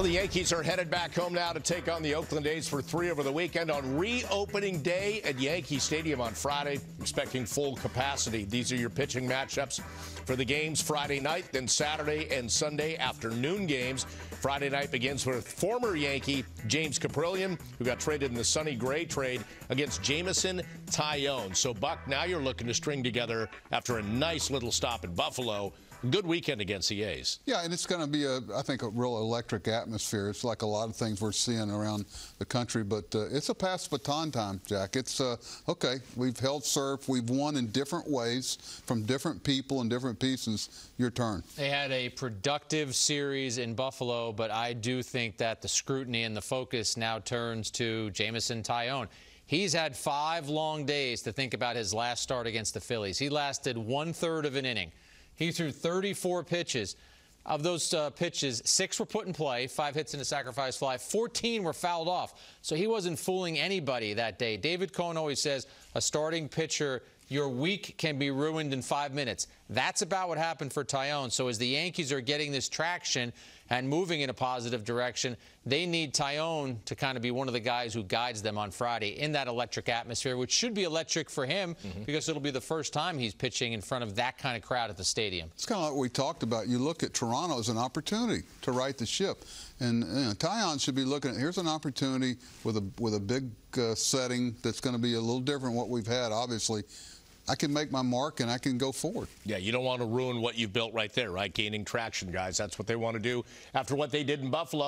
Well, the Yankees are headed back home now to take on the Oakland A's for three over the weekend on reopening day at Yankee Stadium on Friday, expecting full capacity. These are your pitching matchups for the games Friday night, then Saturday and Sunday afternoon games. Friday night begins with former Yankee James Kaprielian, who got traded in the Sonny Gray trade, against Jameson Taillon. So, Buck, now you're looking to string together after a nice little stop in Buffalo good weekend against the A's. Yeah, and it's going to be, a, I think, a real electric atmosphere. It's like a lot of things we're seeing around the country, but uh, it's a pass baton time, Jack. It's uh, okay. We've held serve. We've won in different ways from different people and different pieces. Your turn. They had a productive series in Buffalo, but I do think that the scrutiny and the focus now turns to Jameson Taillon. He's had five long days to think about his last start against the Phillies. He lasted one third of an inning. He threw 34 pitches. Of those uh, pitches, six were put in play, five hits and a sacrifice fly, 14 were fouled off. So he wasn't fooling anybody that day. David Cone always says a starting pitcher your week can be ruined in five minutes. That's about what happened for Taillon. So as the Yankees are getting this traction and moving in a positive direction, they need Taillon to kind of be one of the guys who guides them on Friday in that electric atmosphere, which should be electric for him mm-hmm. because it'll be the first time he's pitching in front of that kind of crowd at the stadium. It's kind of like we talked about. You look at Toronto as an opportunity to right the ship. And you know, Taillon should be looking at here's an opportunity with a with a big uh, setting that's going to be a little different what we've had, obviously. I can make my mark and I can go forward. Yeah, you don't want to ruin what you've built right there, right? Gaining traction, guys. That's what they want to do after what they did in Buffalo.